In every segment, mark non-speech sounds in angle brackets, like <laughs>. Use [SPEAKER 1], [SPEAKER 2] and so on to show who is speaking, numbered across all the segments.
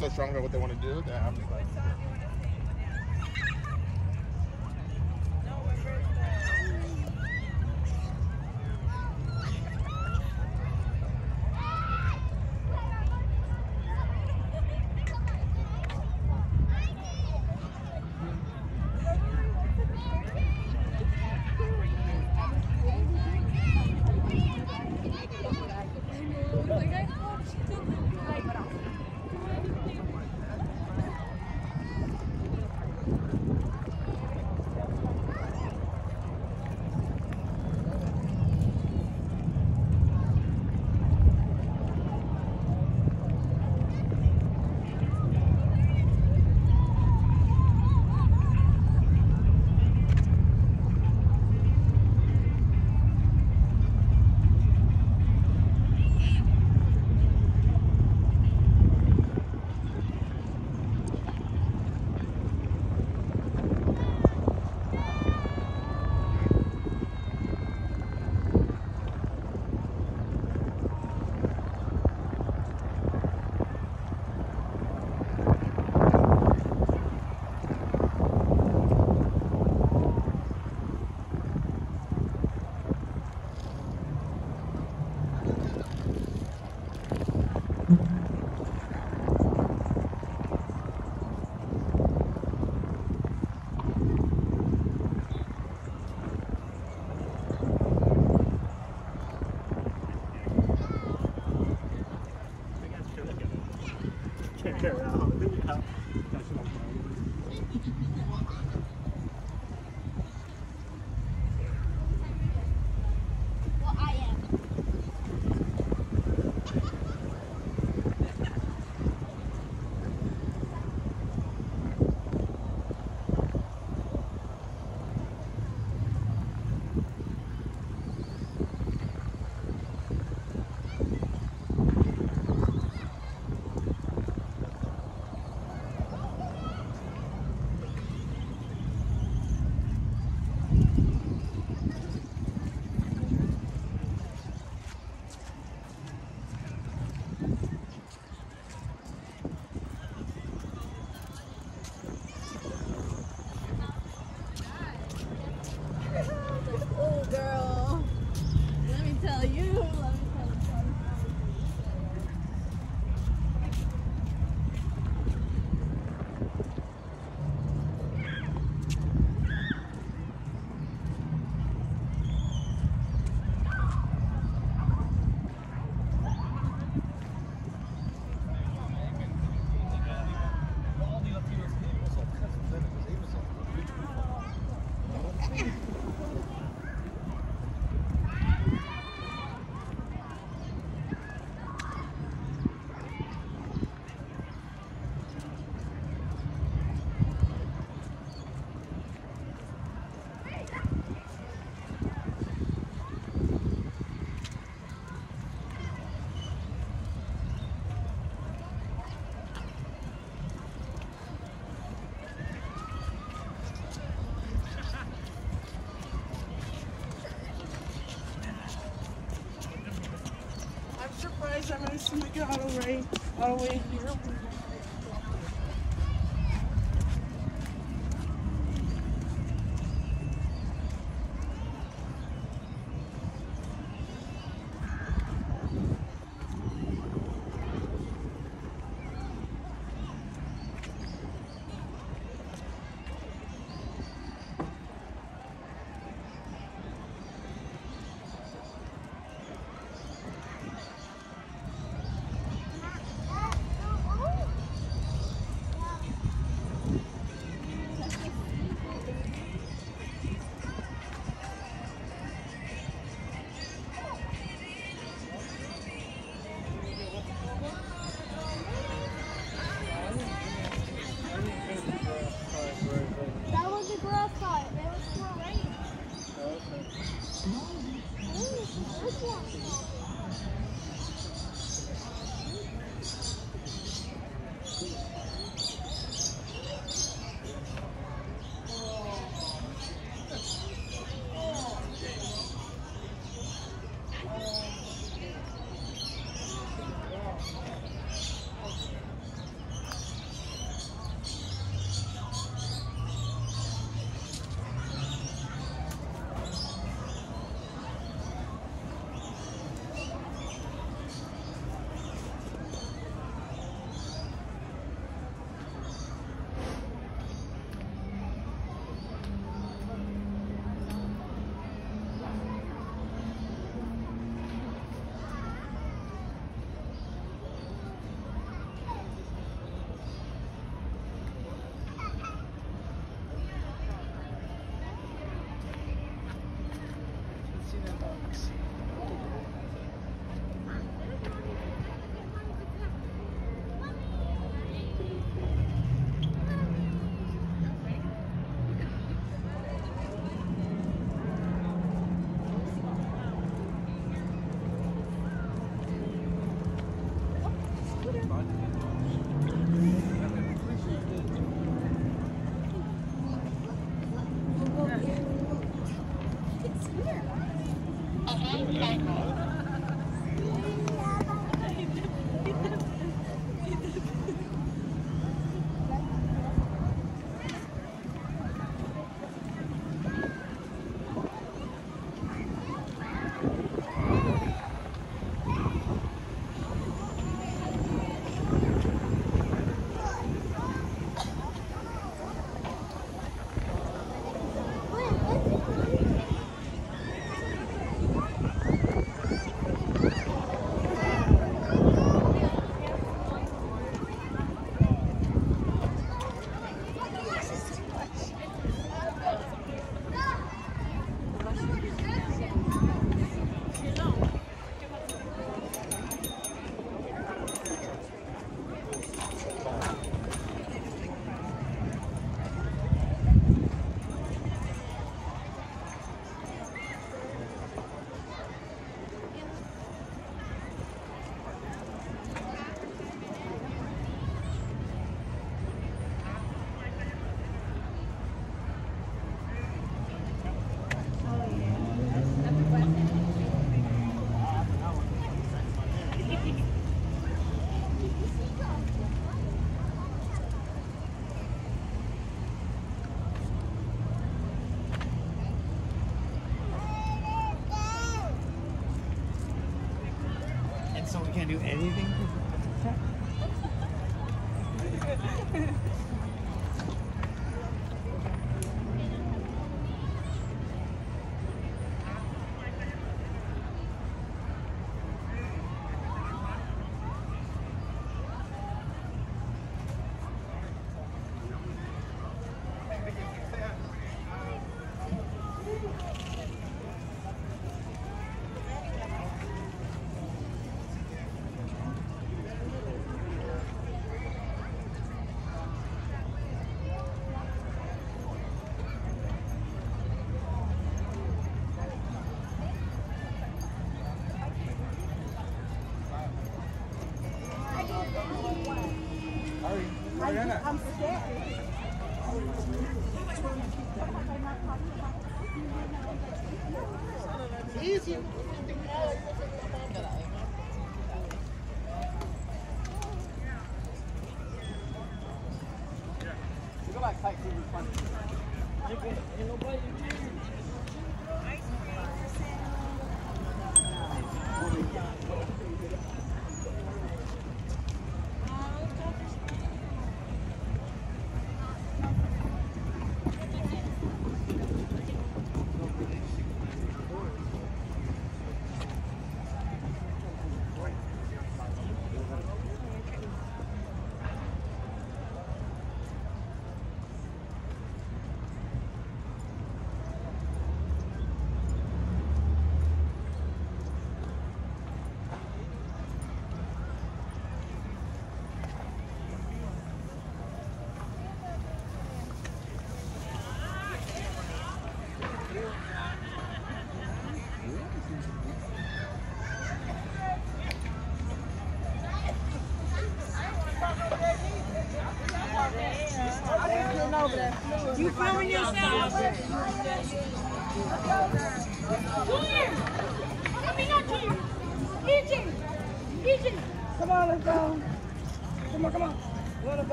[SPEAKER 1] so strong about what they want to do that I'm
[SPEAKER 2] Gonna see the right all the way do anything <laughs>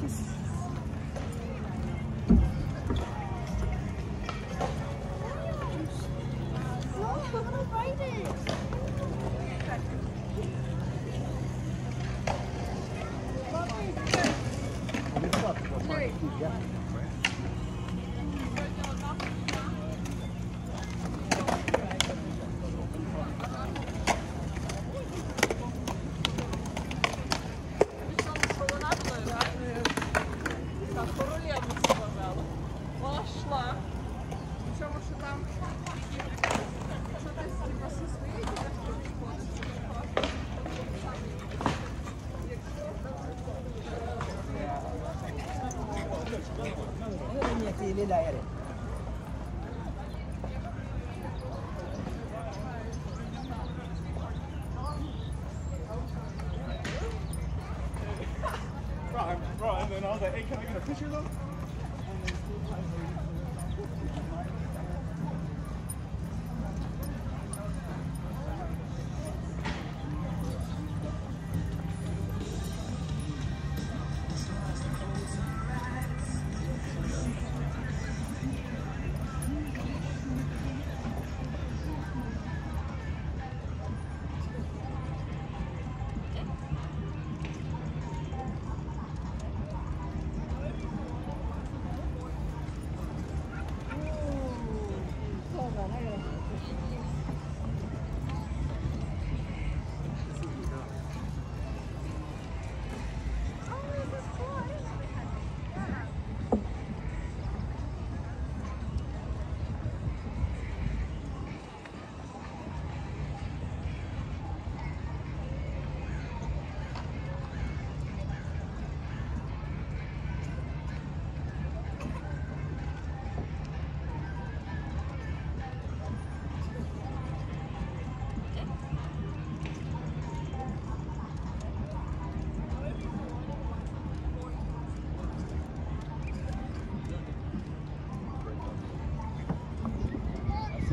[SPEAKER 3] peixes.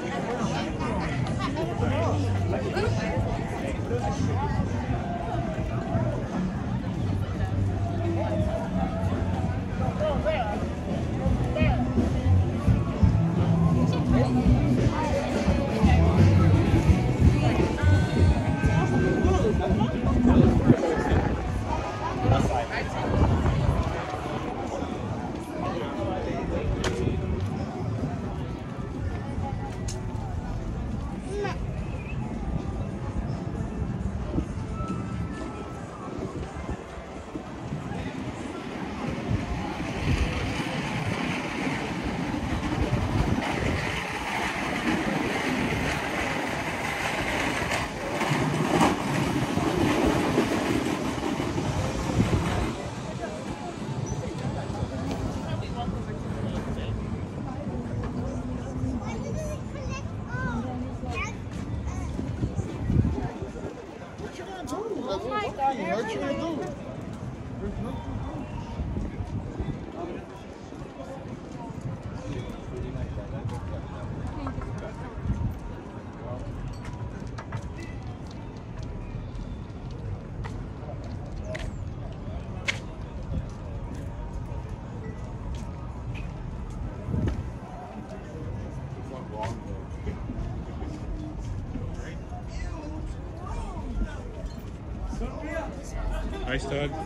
[SPEAKER 4] What
[SPEAKER 1] Ice Doug.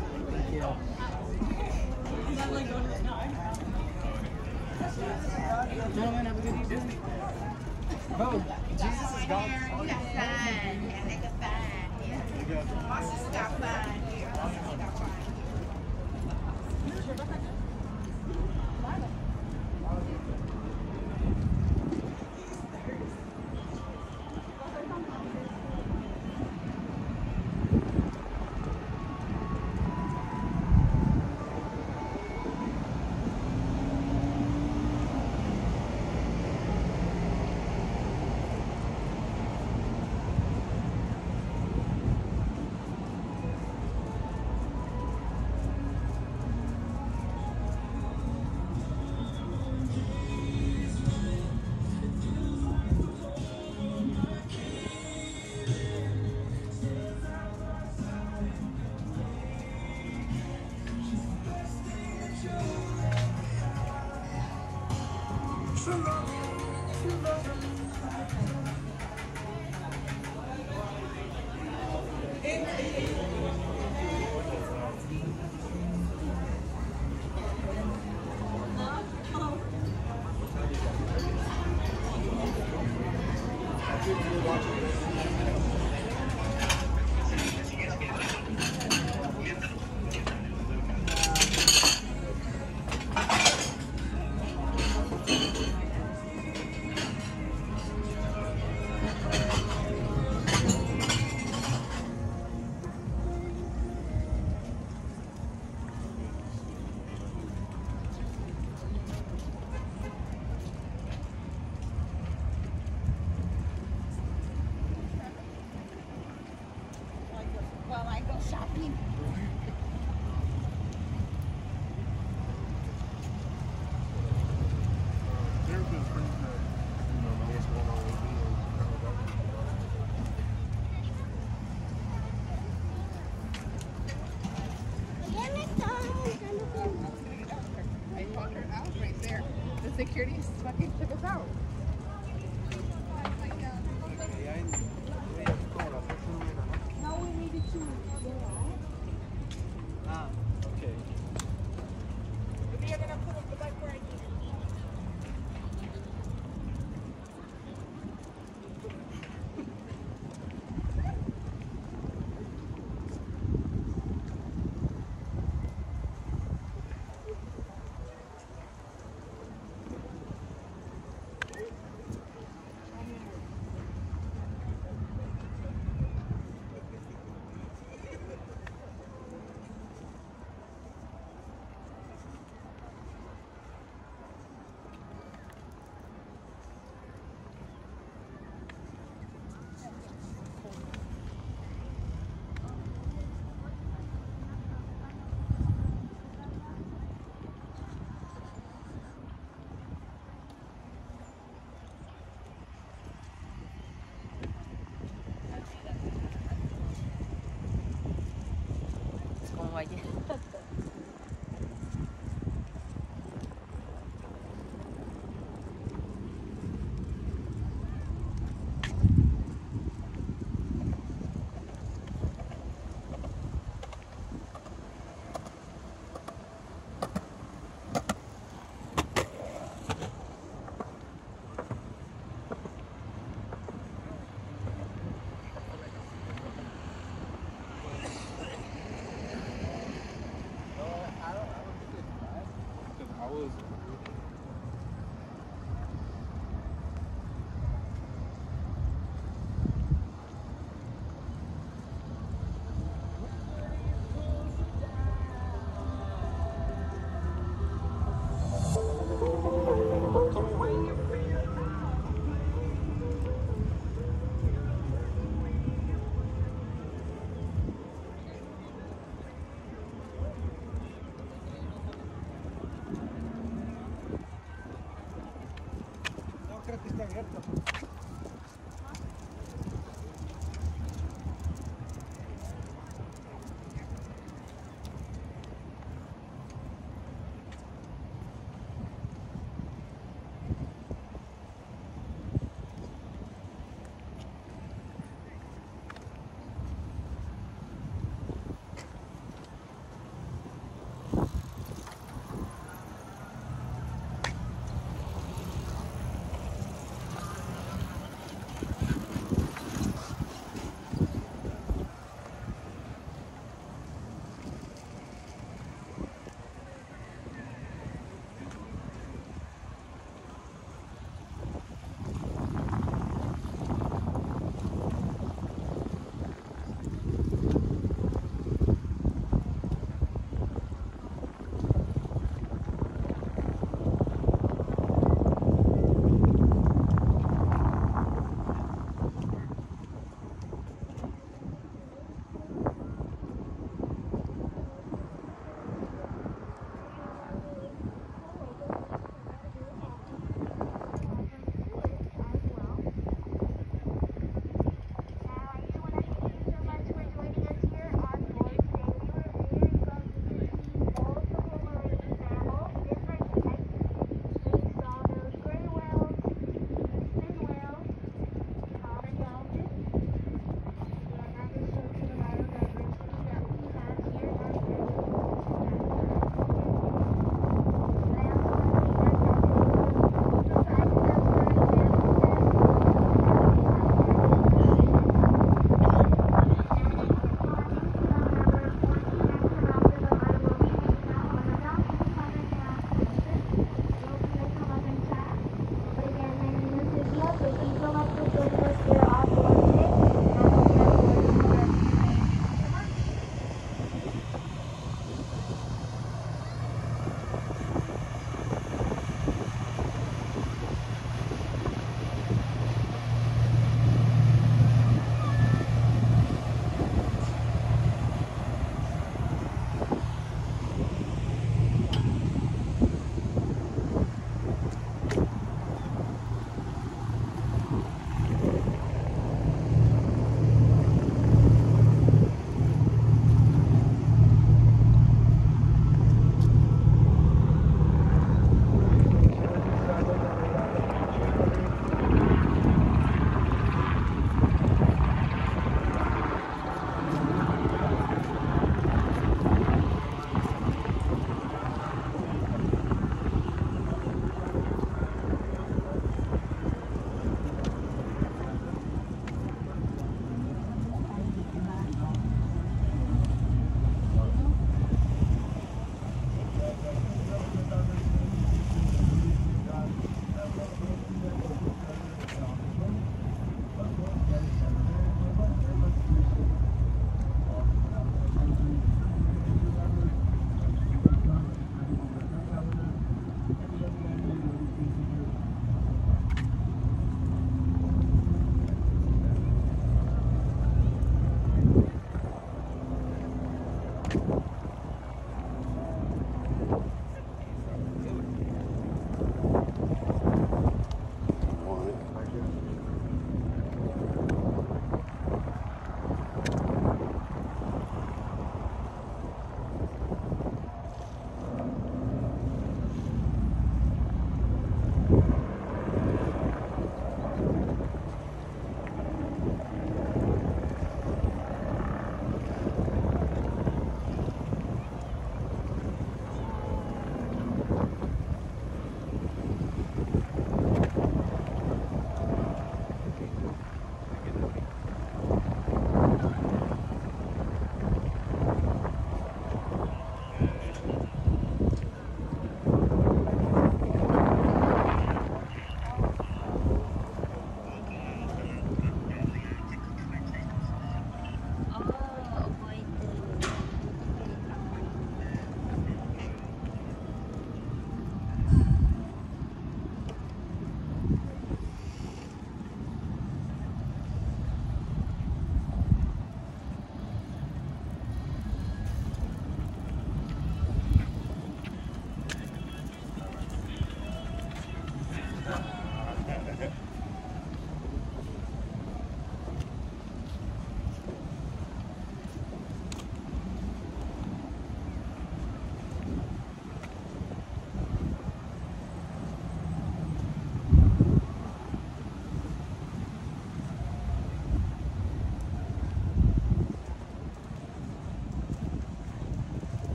[SPEAKER 1] увазі.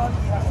[SPEAKER 1] You